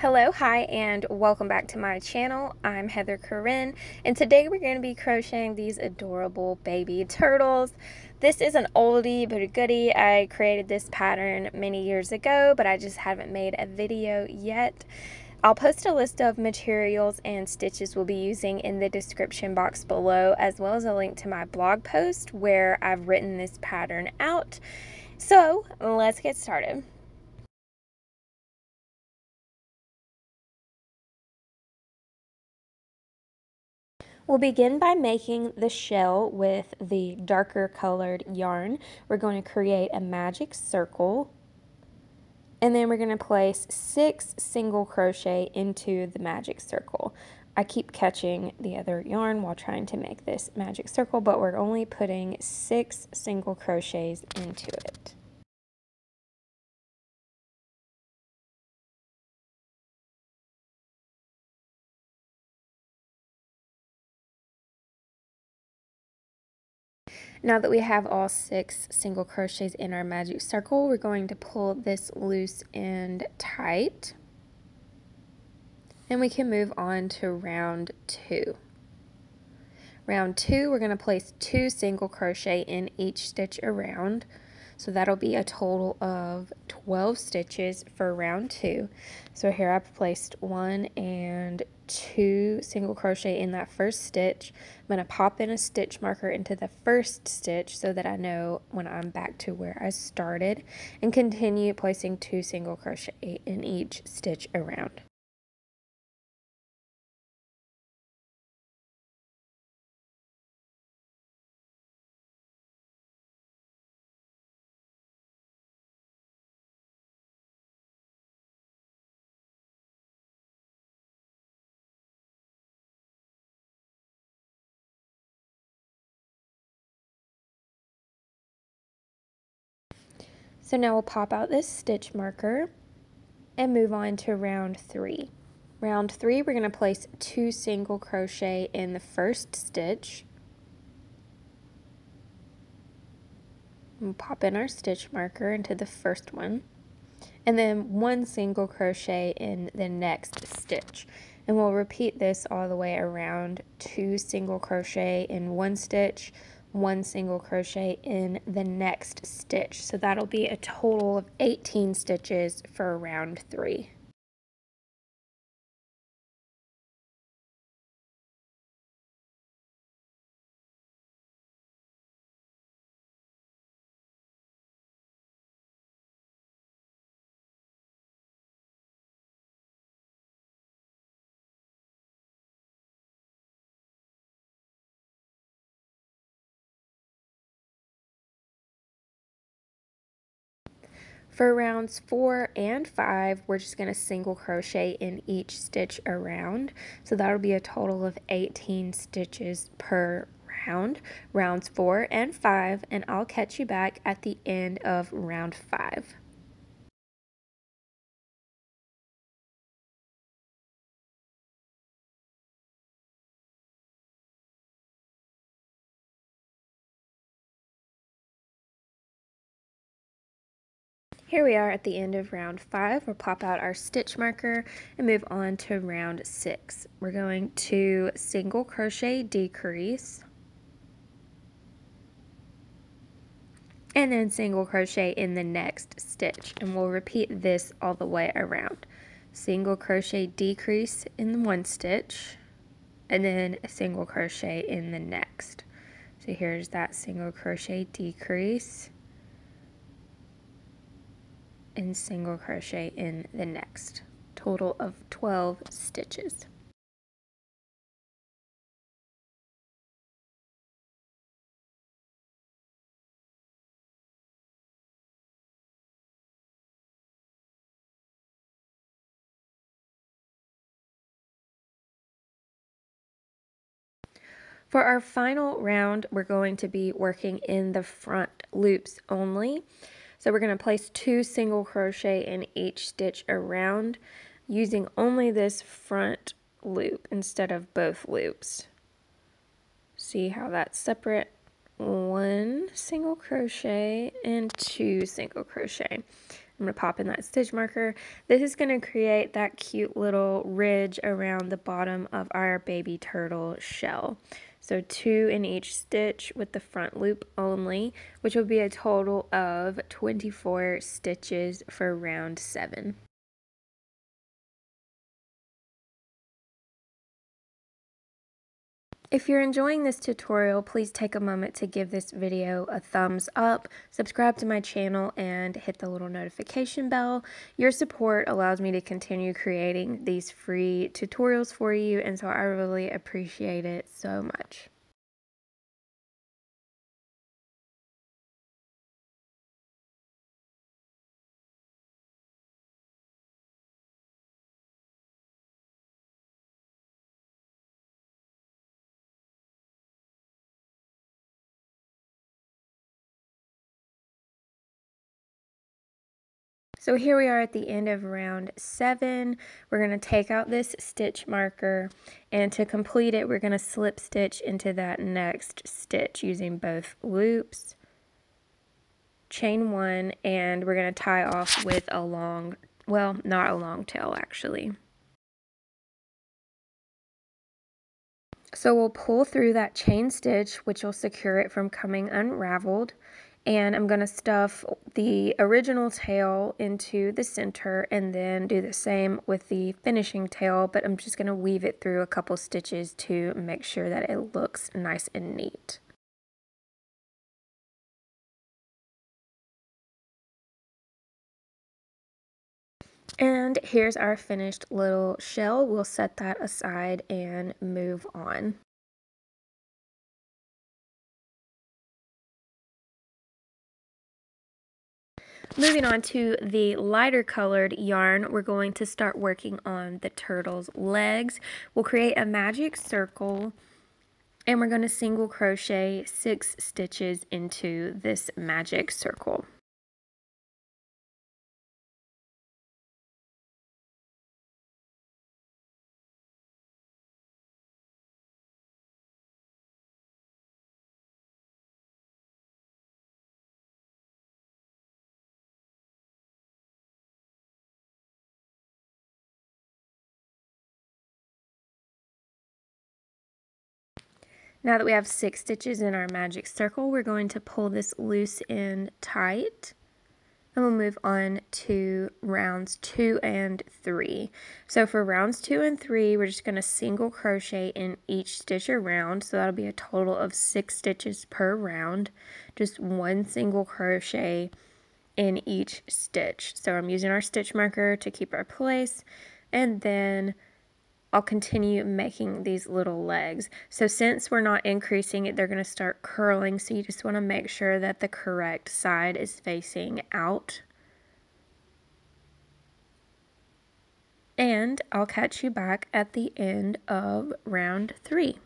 Hello, hi, and welcome back to my channel. I'm Heather Corinne, and today we're going to be crocheting these adorable baby turtles. This is an oldie but a goodie. I created this pattern many years ago, but I just haven't made a video yet. I'll post a list of materials and stitches we'll be using in the description box below, as well as a link to my blog post where I've written this pattern out. So let's get started. We'll begin by making the shell with the darker colored yarn. We're going to create a magic circle and then we're going to place six single crochet into the magic circle. I keep catching the other yarn while trying to make this magic circle, but we're only putting six single crochets into it. Now that we have all six single crochets in our magic circle, we're going to pull this loose and tight. And we can move on to round two. Round two, we're going to place two single crochet in each stitch around. So that'll be a total of 12 stitches for round two. So here I've placed one and two single crochet in that first stitch. I'm going to pop in a stitch marker into the first stitch so that I know when I'm back to where I started and continue placing two single crochet in each stitch around. So now we'll pop out this stitch marker and move on to round three. Round three, we're going to place two single crochet in the first stitch. We'll pop in our stitch marker into the first one and then one single crochet in the next stitch and we'll repeat this all the way around two single crochet in one stitch one single crochet in the next stitch. So that'll be a total of 18 stitches for round three. For rounds four and five, we're just going to single crochet in each stitch around. So that'll be a total of 18 stitches per round, rounds four and five, and I'll catch you back at the end of round five. Here we are at the end of round five. We'll pop out our stitch marker and move on to round six. We're going to single crochet decrease and then single crochet in the next stitch and we'll repeat this all the way around. Single crochet decrease in the one stitch and then a single crochet in the next. So here's that single crochet decrease and single crochet in the next total of 12 stitches For our final round, we're going to be working in the front loops only. So we're going to place two single crochet in each stitch around using only this front loop instead of both loops. See how that's separate? One single crochet and two single crochet. I'm going to pop in that stitch marker. This is going to create that cute little ridge around the bottom of our baby turtle shell. So two in each stitch with the front loop only, which will be a total of 24 stitches for round seven. If you're enjoying this tutorial, please take a moment to give this video a thumbs up, subscribe to my channel, and hit the little notification bell. Your support allows me to continue creating these free tutorials for you, and so I really appreciate it so much. So here we are at the end of round seven. We're going to take out this stitch marker and to complete it we're going to slip stitch into that next stitch using both loops, chain one, and we're going to tie off with a long, well not a long tail actually. So we'll pull through that chain stitch which will secure it from coming unraveled and I'm going to stuff the original tail into the center and then do the same with the finishing tail but I'm just going to weave it through a couple stitches to make sure that it looks nice and neat. And here's our finished little shell. We'll set that aside and move on. Moving on to the lighter colored yarn, we're going to start working on the turtle's legs. We'll create a magic circle and we're going to single crochet six stitches into this magic circle. Now that we have six stitches in our magic circle, we're going to pull this loose end tight. And we'll move on to rounds two and three. So for rounds two and three, we're just going to single crochet in each stitch around. So that'll be a total of six stitches per round. Just one single crochet in each stitch. So I'm using our stitch marker to keep our place. And then I'll continue making these little legs. So since we're not increasing it, they're going to start curling. So you just want to make sure that the correct side is facing out. And I'll catch you back at the end of round three.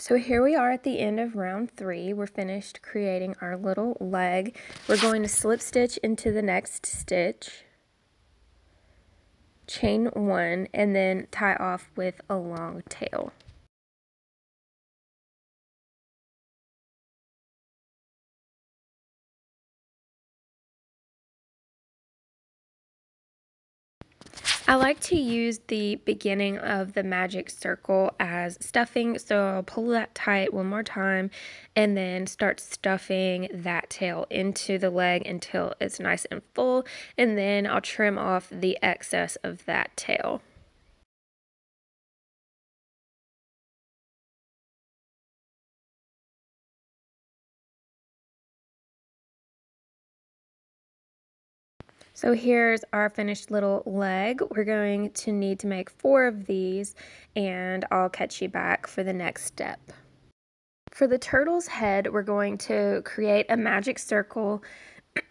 So here we are at the end of round three. We're finished creating our little leg. We're going to slip stitch into the next stitch, chain one, and then tie off with a long tail. I like to use the beginning of the magic circle as stuffing, so I'll pull that tight one more time and then start stuffing that tail into the leg until it's nice and full, and then I'll trim off the excess of that tail. So here's our finished little leg. We're going to need to make four of these and I'll catch you back for the next step. For the turtle's head, we're going to create a magic circle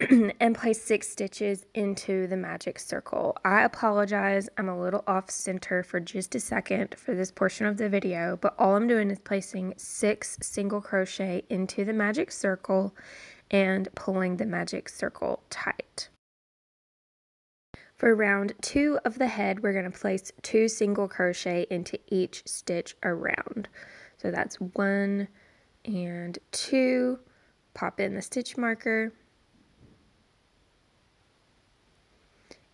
and place six stitches into the magic circle. I apologize, I'm a little off center for just a second for this portion of the video, but all I'm doing is placing six single crochet into the magic circle and pulling the magic circle tight. For round two of the head, we're going to place two single crochet into each stitch around. So that's one and two, pop in the stitch marker,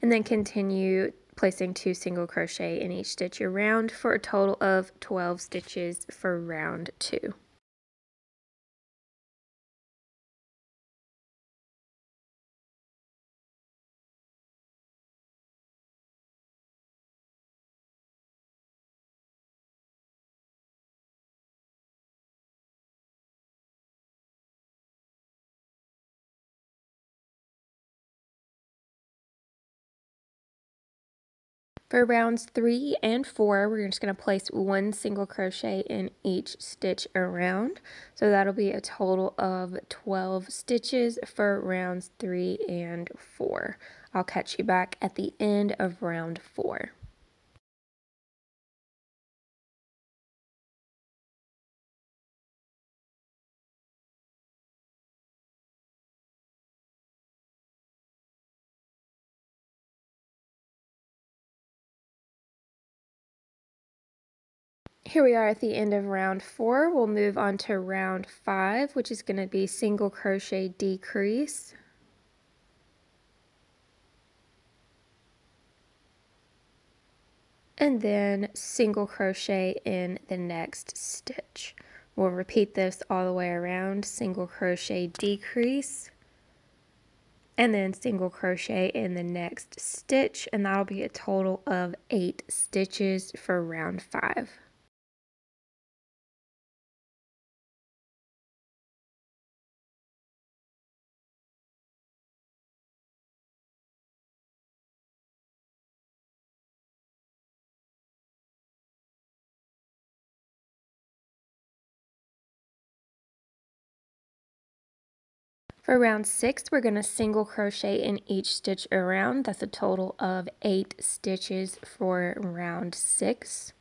and then continue placing two single crochet in each stitch around for a total of 12 stitches for round two. For rounds three and four, we're just going to place one single crochet in each stitch around. So that'll be a total of 12 stitches for rounds three and four. I'll catch you back at the end of round four. Here we are at the end of round four. We'll move on to round five, which is going to be single crochet decrease. And then single crochet in the next stitch. We'll repeat this all the way around, single crochet decrease, and then single crochet in the next stitch, and that'll be a total of eight stitches for round five. For round six, we're going to single crochet in each stitch around. That's a total of eight stitches for round six.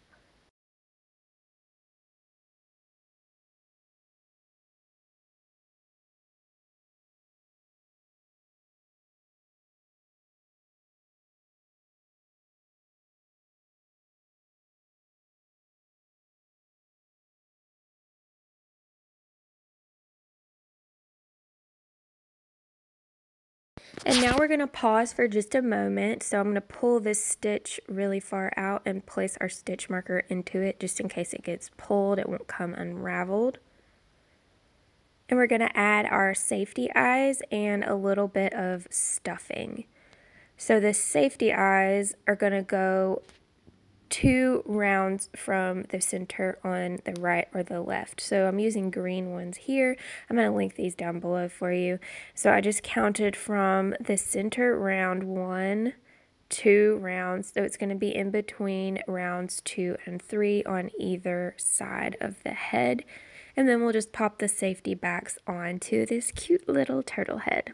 And now we're going to pause for just a moment. So I'm going to pull this stitch really far out and place our stitch marker into it just in case it gets pulled. It won't come unraveled. And we're going to add our safety eyes and a little bit of stuffing. So the safety eyes are going to go two rounds from the center on the right or the left. So I'm using green ones here. I'm going to link these down below for you. So I just counted from the center round one, two rounds. So it's going to be in between rounds two and three on either side of the head. And then we'll just pop the safety backs onto this cute little turtle head.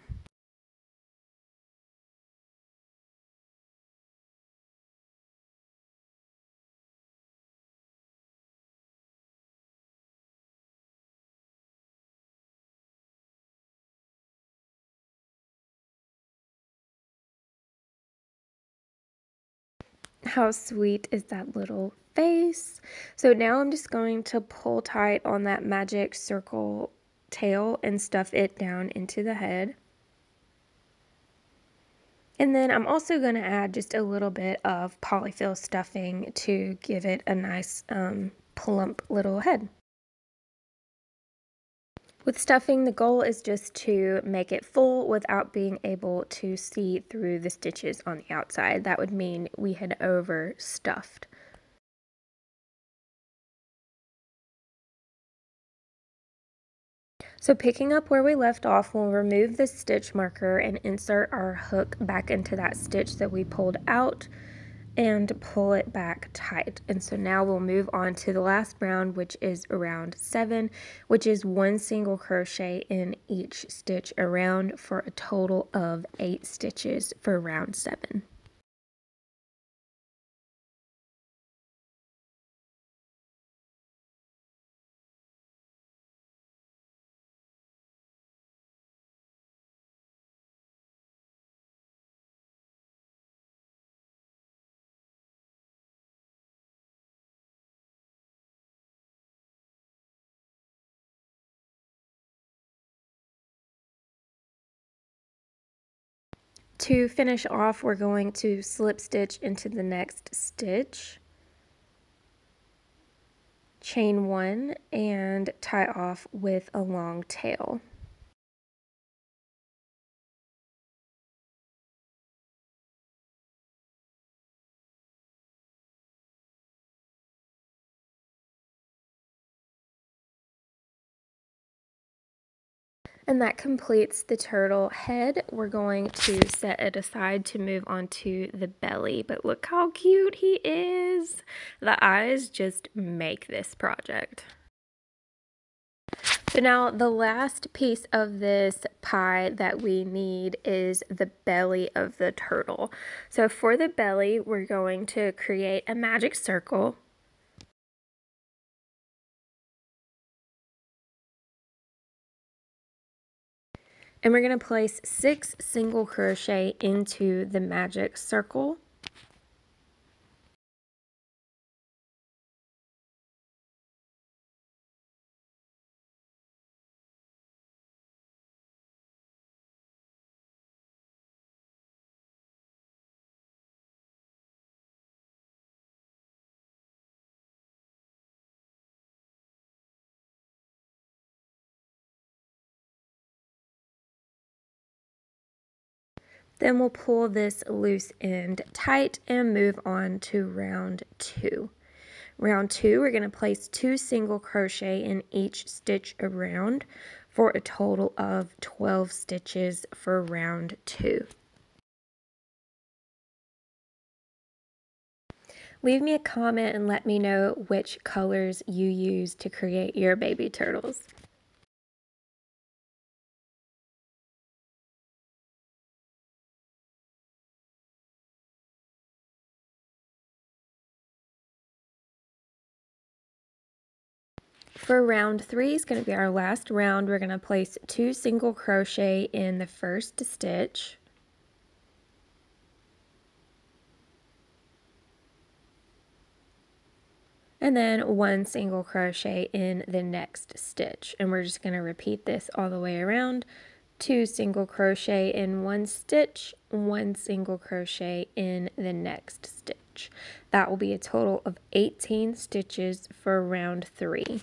How sweet is that little face? So now I'm just going to pull tight on that magic circle tail and stuff it down into the head. And then I'm also going to add just a little bit of polyfill stuffing to give it a nice um, plump little head. With stuffing, the goal is just to make it full without being able to see through the stitches on the outside. That would mean we had overstuffed. So picking up where we left off, we'll remove the stitch marker and insert our hook back into that stitch that we pulled out and pull it back tight. And so now we'll move on to the last round, which is round seven, which is one single crochet in each stitch around for a total of eight stitches for round seven. To finish off, we're going to slip stitch into the next stitch, chain one, and tie off with a long tail. And that completes the turtle head. We're going to set it aside to move on to the belly. But look how cute he is. The eyes just make this project. So now the last piece of this pie that we need is the belly of the turtle. So for the belly, we're going to create a magic circle and we're going to place six single crochet into the magic circle Then we'll pull this loose end tight and move on to round two. Round two, we're going to place two single crochet in each stitch around for a total of 12 stitches for round two. Leave me a comment and let me know which colors you use to create your baby turtles. For round three is going to be our last round. We're going to place two single crochet in the first stitch. and then one single crochet in the next stitch and we're just going to repeat this all the way around two single crochet in one stitch one single crochet in the next stitch that will be a total of 18 stitches for round three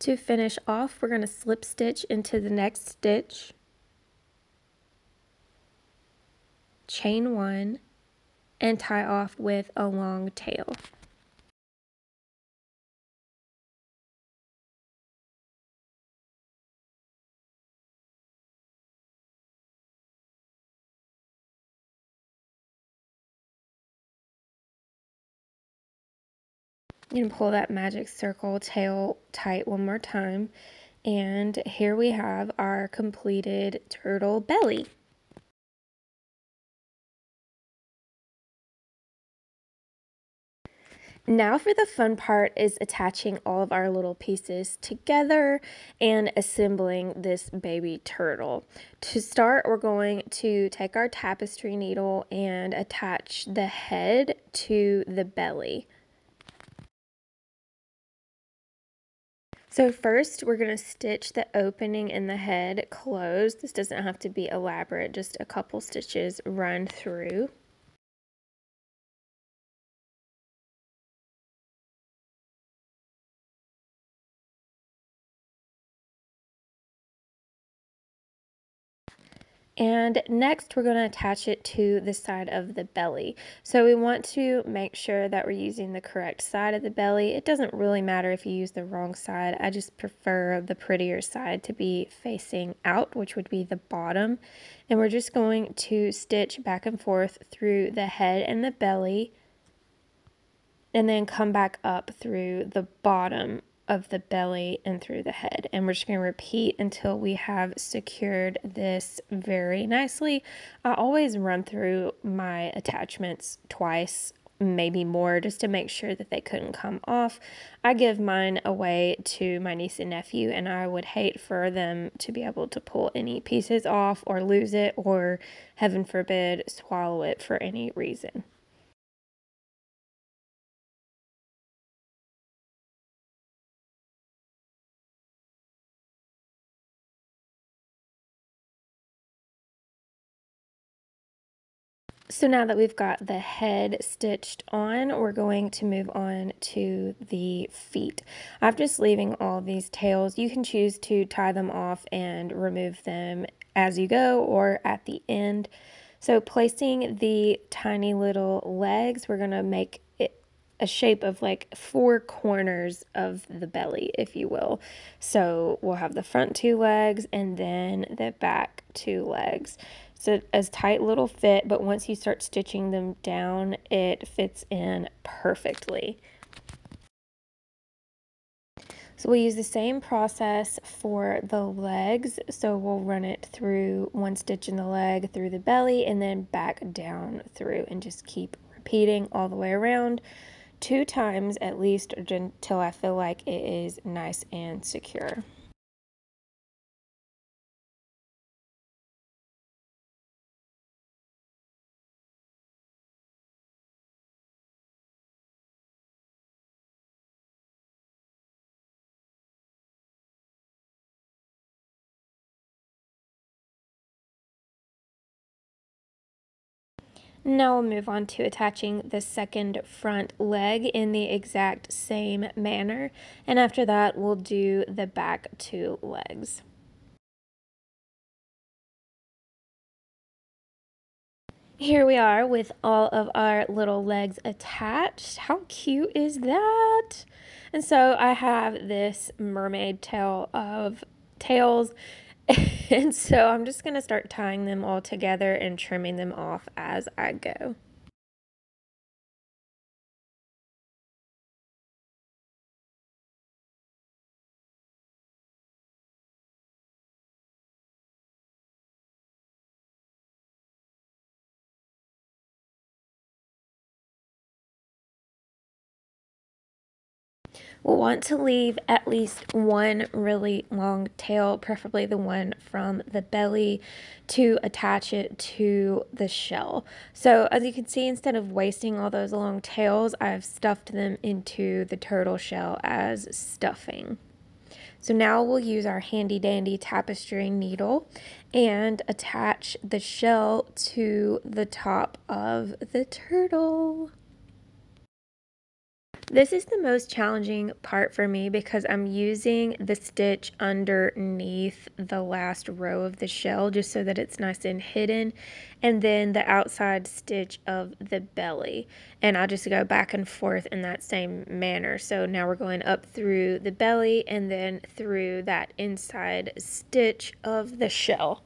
To finish off, we're going to slip stitch into the next stitch, chain one, and tie off with a long tail. You can pull that magic circle tail tight one more time. And here we have our completed turtle belly. Now for the fun part is attaching all of our little pieces together and assembling this baby turtle. To start, we're going to take our tapestry needle and attach the head to the belly. So first we're going to stitch the opening in the head closed. This doesn't have to be elaborate, just a couple stitches run through. And next we're going to attach it to the side of the belly. So we want to make sure that we're using the correct side of the belly. It doesn't really matter if you use the wrong side. I just prefer the prettier side to be facing out, which would be the bottom. And we're just going to stitch back and forth through the head and the belly and then come back up through the bottom of the belly and through the head. And we're just going to repeat until we have secured this very nicely. I always run through my attachments twice maybe more just to make sure that they couldn't come off. I give mine away to my niece and nephew, and I would hate for them to be able to pull any pieces off or lose it or, heaven forbid, swallow it for any reason. So now that we've got the head stitched on, we're going to move on to the feet. I'm just leaving all these tails. You can choose to tie them off and remove them as you go or at the end. So placing the tiny little legs, we're going to make it a shape of like four corners of the belly, if you will. So we'll have the front two legs and then the back two legs. It's a, a tight little fit, but once you start stitching them down, it fits in perfectly. So we use the same process for the legs. So we'll run it through one stitch in the leg, through the belly, and then back down through and just keep repeating all the way around two times at least until I feel like it is nice and secure. Now we'll move on to attaching the second front leg in the exact same manner. And after that, we'll do the back two legs. Here we are with all of our little legs attached. How cute is that? And so I have this mermaid tail of tails and so I'm just going to start tying them all together and trimming them off as I go. We'll want to leave at least one really long tail, preferably the one from the belly, to attach it to the shell. So as you can see, instead of wasting all those long tails, I've stuffed them into the turtle shell as stuffing. So now we'll use our handy dandy tapestry needle and attach the shell to the top of the turtle. This is the most challenging part for me because I'm using the stitch underneath the last row of the shell just so that it's nice and hidden and then the outside stitch of the belly and I'll just go back and forth in that same manner. So now we're going up through the belly and then through that inside stitch of the shell.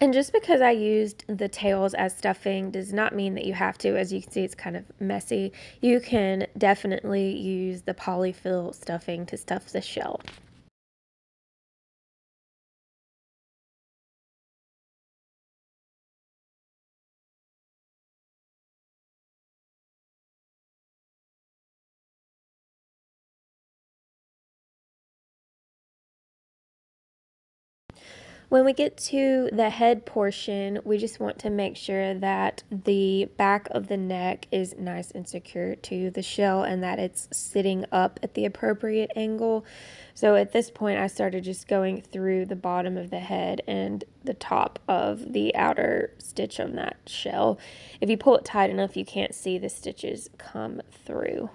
And just because I used the tails as stuffing does not mean that you have to. As you can see, it's kind of messy. You can definitely use the polyfill stuffing to stuff the shell. When we get to the head portion, we just want to make sure that the back of the neck is nice and secure to the shell and that it's sitting up at the appropriate angle. So at this point, I started just going through the bottom of the head and the top of the outer stitch on that shell. If you pull it tight enough, you can't see the stitches come through.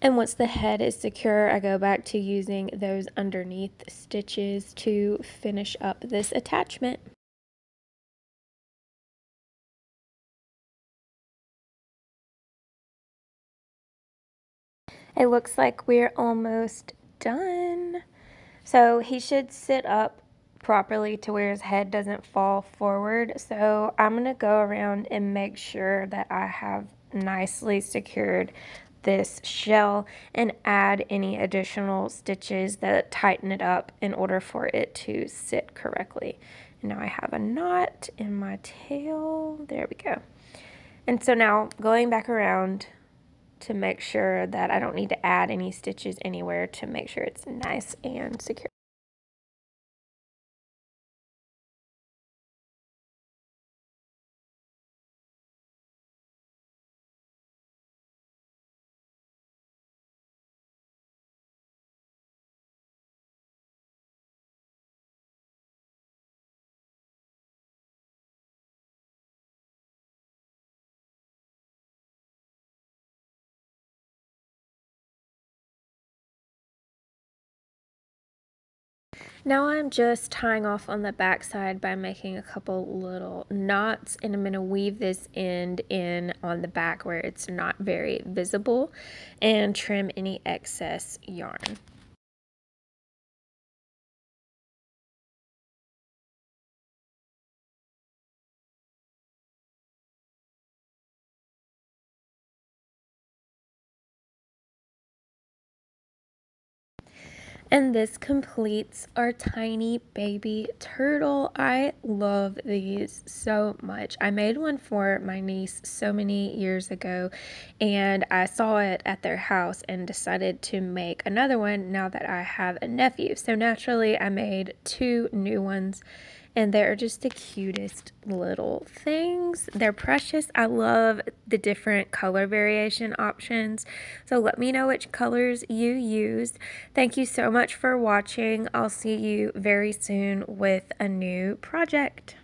And once the head is secure, I go back to using those underneath stitches to finish up this attachment. It looks like we're almost done. So he should sit up properly to where his head doesn't fall forward. So I'm going to go around and make sure that I have nicely secured this shell and add any additional stitches that tighten it up in order for it to sit correctly. And now I have a knot in my tail. There we go. And so now going back around to make sure that I don't need to add any stitches anywhere to make sure it's nice and secure. Now I'm just tying off on the back side by making a couple little knots and I'm going to weave this end in on the back where it's not very visible and trim any excess yarn. And this completes our tiny baby turtle. I love these so much. I made one for my niece so many years ago and I saw it at their house and decided to make another one now that I have a nephew. So naturally I made two new ones and they're just the cutest little things. They're precious. I love the different color variation options. So let me know which colors you used. Thank you so much for watching. I'll see you very soon with a new project.